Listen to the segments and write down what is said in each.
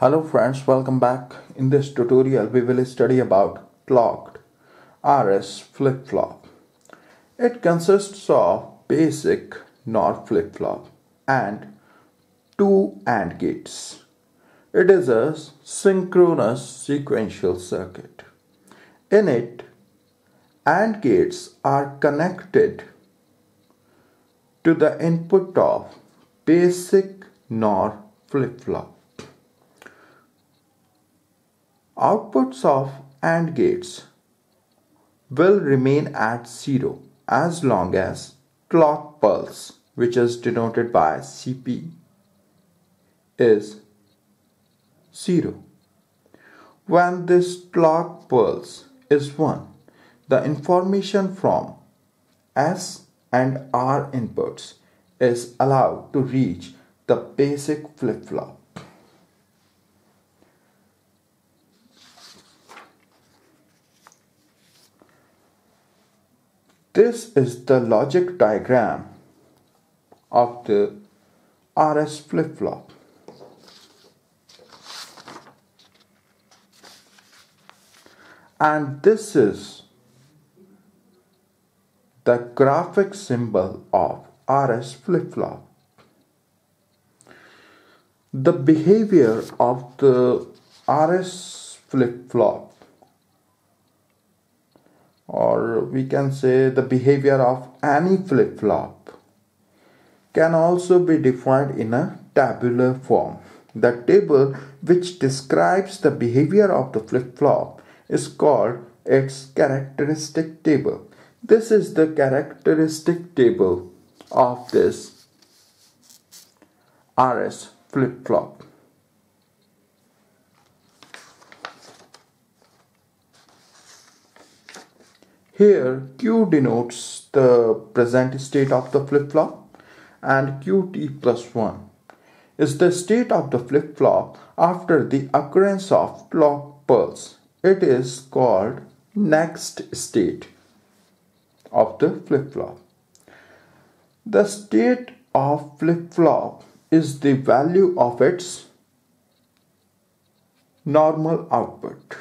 Hello friends, welcome back. In this tutorial we will study about clocked RS flip-flop. It consists of basic NOR flip-flop and two AND gates. It is a synchronous sequential circuit. In it, AND gates are connected to the input of basic NOR flip-flop. Outputs of AND gates will remain at 0 as long as clock pulse which is denoted by CP is 0. When this clock pulse is 1, the information from S and R inputs is allowed to reach the basic flip-flop. This is the logic diagram of the RS flip-flop. And this is the graphic symbol of RS flip-flop. The behavior of the RS flip-flop or we can say the behavior of any flip-flop can also be defined in a tabular form. The table which describes the behavior of the flip-flop is called its characteristic table. This is the characteristic table of this RS flip-flop. Here Q denotes the present state of the flip-flop and Qt plus 1 is the state of the flip-flop after the occurrence of clock pulse. It is called next state of the flip-flop. The state of flip-flop is the value of its normal output.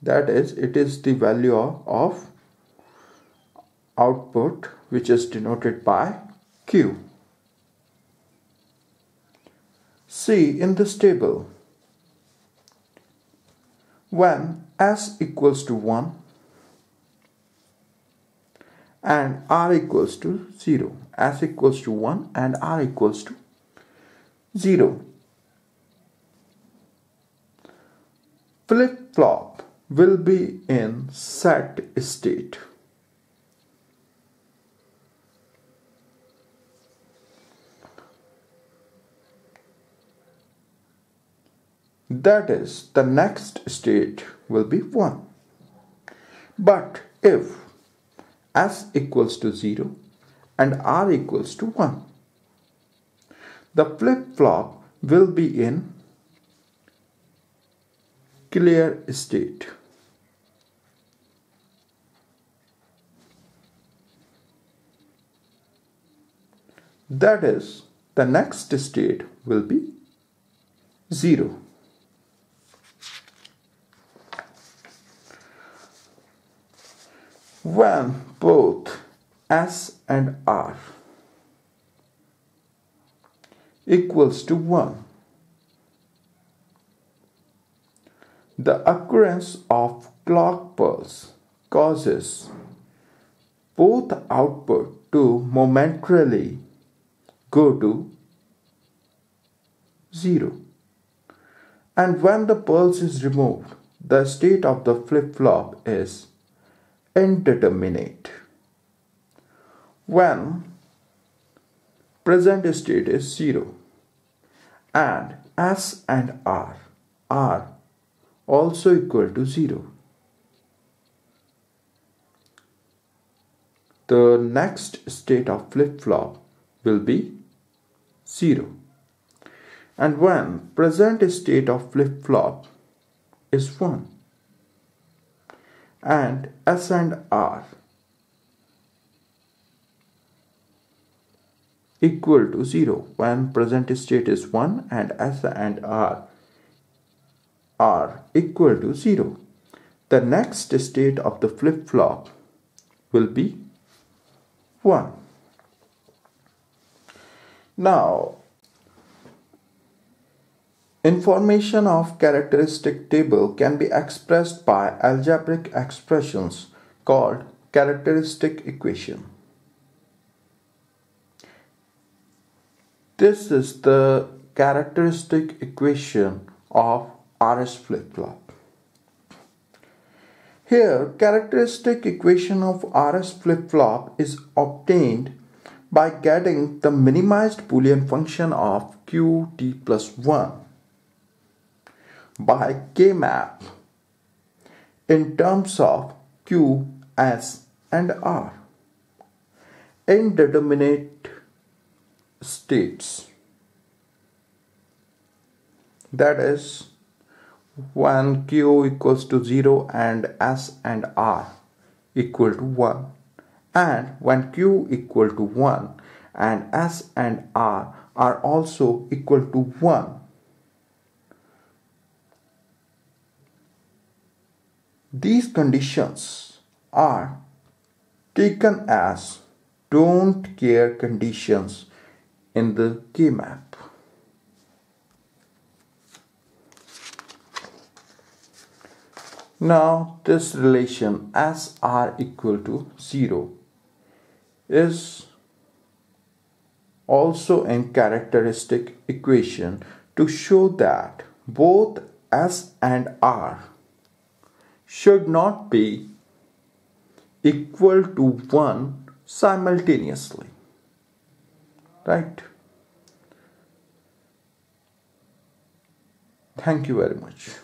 That is, it is the value of output which is denoted by Q. See in this table. When S equals to 1 and R equals to 0 S equals to 1 and R equals to 0 flip flop will be in set state That is, the next state will be 1. But if s equals to 0 and r equals to 1, the flip-flop will be in clear state. That is, the next state will be 0. When both S and R equals to 1. The occurrence of clock pulse causes both output to momentarily go to 0. And when the pulse is removed, the state of the flip-flop is indeterminate. When present state is 0 and S and R are also equal to 0. The next state of flip-flop will be 0. And when present state of flip-flop is 1 and S and R equal to 0 when present state is 1 and S and R are equal to 0. The next state of the flip-flop will be 1. Now, information of characteristic table can be expressed by algebraic expressions called characteristic equation. This is the characteristic equation of RS flip-flop. Here, characteristic equation of RS flip-flop is obtained by getting the minimized Boolean function of qt plus 1 by k-map in terms of q, s and r. Indeterminate states. That is when q equals to 0 and s and r equal to 1 and when q equal to 1 and s and r are also equal to 1 these conditions are taken as don't care conditions in the K-map. Now this relation s r equal to 0 is also in characteristic equation to show that both s and r should not be equal to 1 simultaneously. Right? Thank you very much